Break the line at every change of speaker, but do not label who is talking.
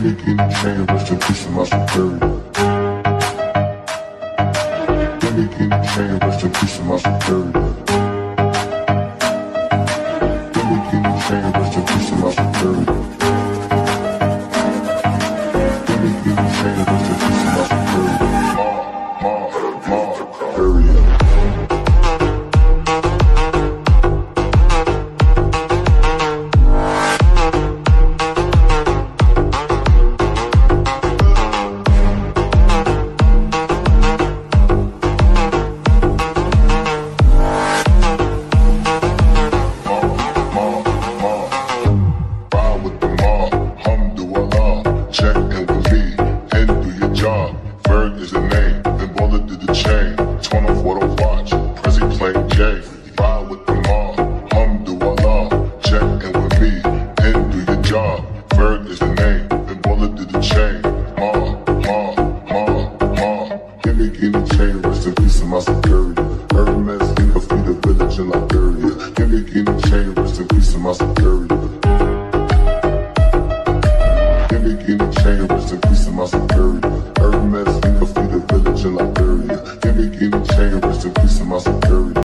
Gimme chain, rest in peace to my superior. Watch, Prezi playing J. Ride with the mob, alhamdulillah. Check in with me and do your job. Ferg is the name, Ben Baller did the chain. Ma, ma, ma, ma. Gimme, gimme chain, rest in peace to my superior. Hermes, in the feet of village in Liberia. Gimme, gimme chain, rest in peace to my superior. a piece of my soul.